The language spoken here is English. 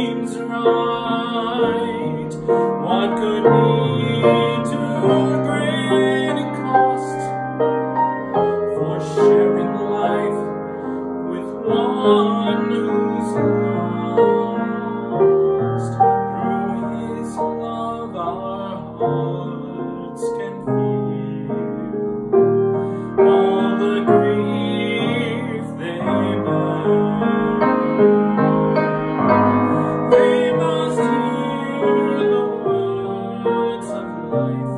seems right. What could lead to life.